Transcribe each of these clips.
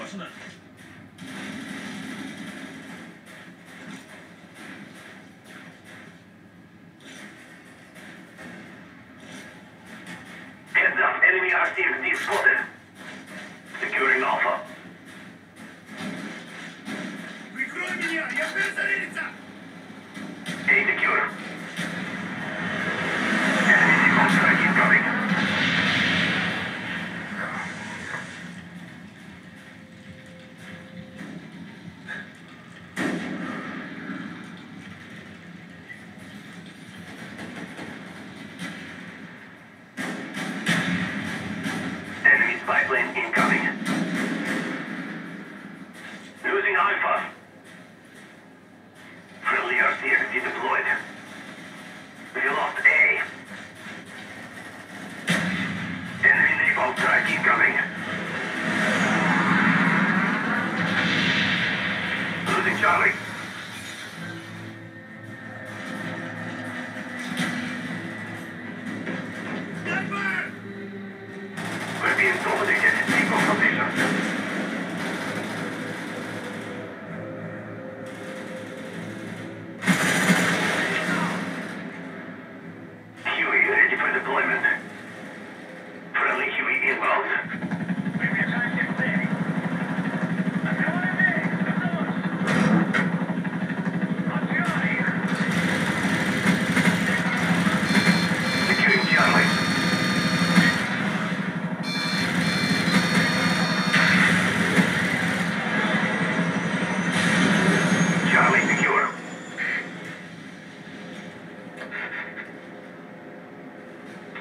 wasn't it? Heads up, enemy RCXD spotted.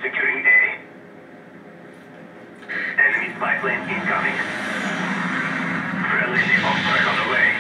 Securing A. Enemy spy plane incoming. Friendly on the way.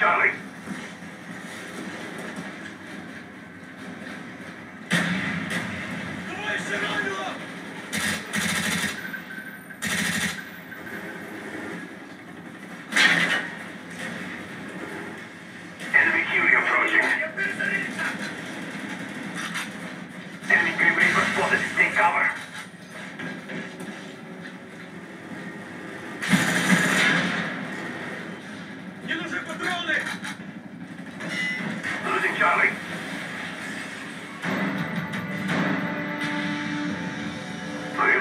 Charlie.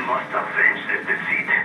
Leuchtturmsee bezieht.